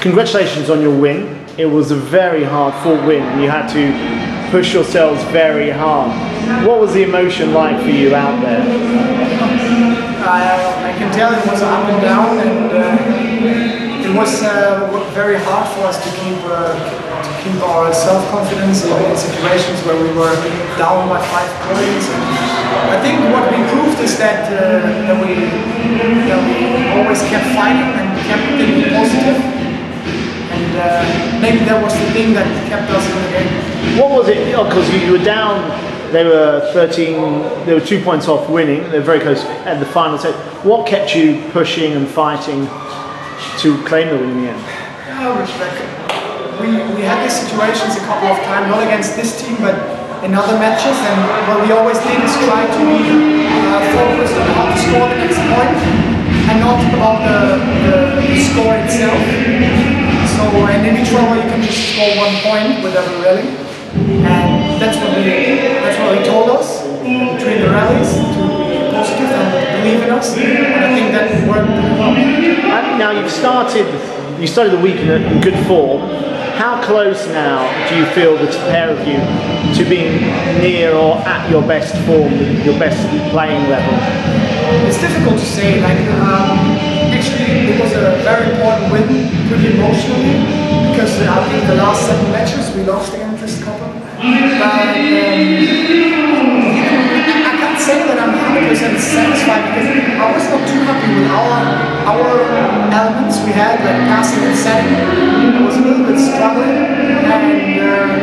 congratulations on your win. It was a very hard fought win. You had to push yourselves very hard. What was the emotion like for you out there? I, I can tell it was up and down, and uh, it was uh, very hard for us to keep uh, to keep our self-confidence even in situations where we were down by five points. I think what we proved is that uh, that we that we always kept fighting and kept being positive, and uh, maybe that was the thing that kept us in the game. What was it? Because you, you were down they were 13, they were two points off winning, they were very close at the final set. What kept you pushing and fighting to claim the win in the end? Oh, we, we had these situations a couple of times, not against this team, but in other matches, and what we always did is try to be uh, trouble, you can just score one point with every rally, and that's what we that's what he told us between the rallies to be positive and believe in us. And I think that worked pretty well. now you've started, you started the week in, in good form. How close now do you feel the pair of you to being near or at your best form, your best playing level? It's difficult to say. Like um, actually, it was a very important win, pretty emotionally, because I think the last seven matches we lost against this couple. But um, I can't say that I'm 100% satisfied because I was not too happy with our our elements we had, like passing and setting. I was a little bit struggling, and uh,